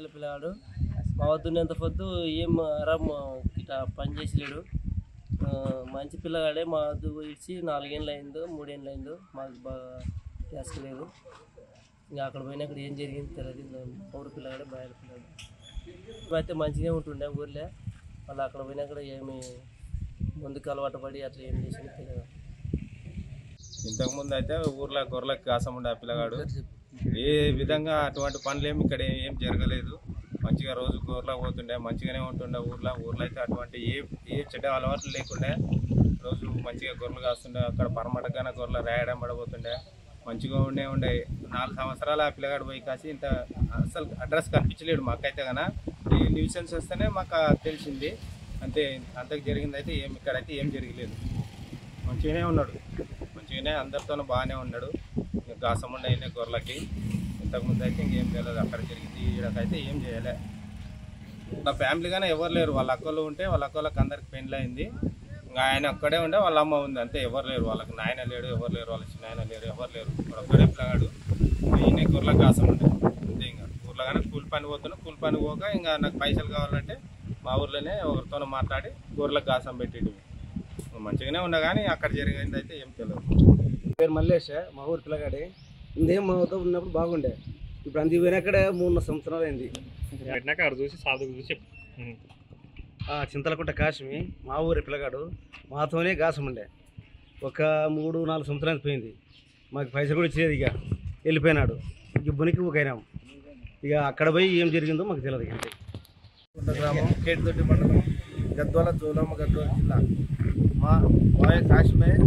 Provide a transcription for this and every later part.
బాయల పిల్లగాడు. మా వద్దున్నంత పొద్దు ఏం ఇట్లా పని చేసలేడు. మంచి పిల్లగాడే మా వద్దు ఇచ్చి నాలుగేళ్ళు అయిందో మూడేళ్ళు అయిందో మాకు బాగా గ్యాస్ లేదు. ఇంకా అక్కడ పోయినాక ఏం జరిగింది తెలియదు ఊరు పిల్లగాడే బాయల పిల్లగాడు. అయితే మంచిగా ఉంటుండే ఊర్లో. మళ్ళీ అక్కడ పోయినాక ఏమి ముందుకు అలవాటు పడి అట్లా ఏం చేసింది తెలియదు ఇంతకుముందు అయితే ఊర్లో గొర్రెలకు కాసం ఉండే ఆ పిల్లగాడు. ఏ విధంగా అటువంటి పనులు ఏమి ఇక్కడ ఏం జరగలేదు. మంచిగా రోజు ఊర్లో పోతుండే మంచిగానే ఉంటుండే ఊర్లో. ఊర్లో అయితే అటువంటి ఏ ఏ చెడ్డ అలవాట్లు లేకుండా రోజు మంచిగా గొర్రెలు కాస్తుండే అక్కడ పరమటగానే గొర్రెలు రాయడం పడబోతుండే మంచిగా ఉండే ఉండే. నాలుగు సంవత్సరాలు ఆ పిల్లగాడు పోయి కాసి ఇంత అసలు అడ్రస్ కనిపించలేడు మాకైతే కన ఈ న్యూసెన్స్ వస్తేనే మాకు తెలిసింది. అంతే అంతకు జరిగింది అయితే ఏం ఇక్కడైతే ఏం జరగలేదు. మంచిగానే ఉన్నాడు. మంచిగానే అందరితోనూ బాగానే ఉన్నాడు. ఇంకా గాసం ఉండే గొర్రెలకి ఇంతకుముందు అయితే ఇంకేం తెలియదు అక్కడ జరిగింది ఈడకైతే ఏం చేయలే. నా ఫ్యామిలీగానే ఎవరు లేరు వాళ్ళ అక్కలు ఉంటే వాళ్ళ అక్కలకు అందరికి పెండ్లు అయింది. ఇంకా ఆయన ఒక్కడే ఉండే వాళ్ళ అమ్మ ఉంది అంతే ఎవరు లేరు వాళ్ళకి నాయన లేడు ఎవరు లేరు వాళ్ళ చిన్న లేరు ఎవరు లేరు ఇప్పుడు ఒక్కడే పిల్లగాడు. ఈయన గొర్రెలకు గాసం ఉండే అంతే ఇంకా. ఊర్లోగానే కూలి పని పోతున్నా కూలి పని పోక ఇంకా నాకు పైసలు కావాలంటే మా ఊర్లోనే ఒకరితో మాట్లాడి గొర్రెలకు కాసం పెట్టేటివి మంచిగానే ఉన్నా కానీ అక్కడ జరిగింది అయితే ఏం తెలియదు. పేరు మల్లేష్ మా ఊరి పిల్లగాడే. ఇందేం మా వద్ద ఉన్నప్పుడు బాగుండే. ఇప్పుడు అంది పోయినక్కడే మూడున్నర సంవత్సరాలు అయింది. పెట్టినాక అక్కడ చూసి సాధకు చూసి చింతలకుంట కాశ్మి మా ఊరి పిల్లగాడు మాతోనే గాసం ఉండే. ఒక మూడు నాలుగు సంవత్సరాలు పోయింది. మాకు పైసలు కూడా ఇచ్చేది ఇక. వెళ్ళిపోయినాడు. ఇక బునికి ఊకైనాం. ఇక అక్కడ పోయి ఏం జరిగిందో మాకు తెలియదు ఇక అంతే. కుంట గ్రామం కేటిదొడ్డి మండలం గద్వాల జోలమ్మ గద్వాల జిల్లా. మా బాయ్ కాశ్మీర్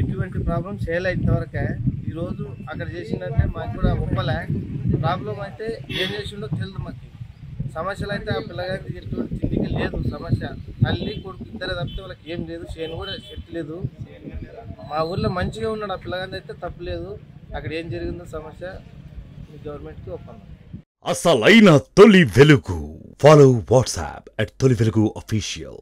ఎటువంటి ప్రాబ్లం చేయలే ఇంతవరకే ఈరోజు అక్కడ చేసిందంటే మాకు కూడా ఒప్పలే. ప్రాబ్లం అయితే ఏం చేసిండో తెలియదు మాకు. సమస్యలు అయితే ఆ పిల్లగారికి ఎటువంటి తిండికి లేదు. సమస్య తల్లి కొడుకు ఇద్దరే తప్పితే వాళ్ళకి ఏం లేదు. చేను కూడా చెట్టు మా ఊర్లో మంచిగా ఉన్నాడు ఆ పిల్లగారి అయితే తప్పలేదు అక్కడ ఏం జరిగిందో సమస్య గవర్నమెంట్కి ఒప్పందం. అసలైన తొలి వెలుగు. ఫాలో వాట్సాప్ అట్ తొలి వెలుగు అఫీషియల్